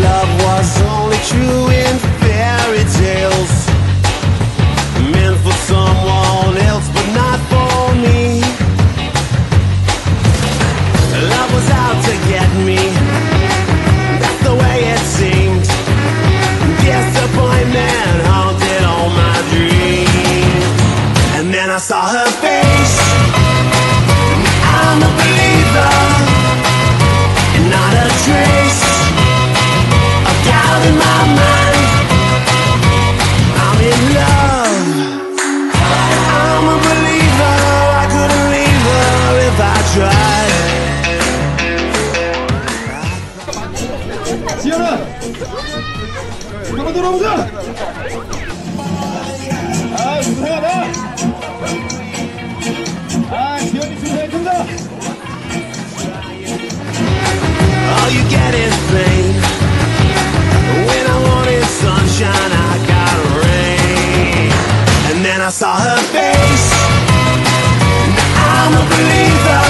love was only true. All you get is pain When I wanted sunshine, I got rain. And then I saw her face. Now I'm a believer.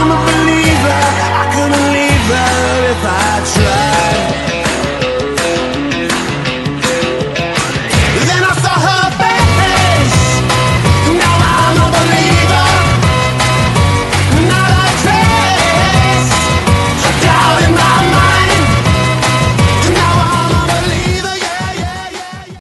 I'm a believer, I couldn't leave her if I tried.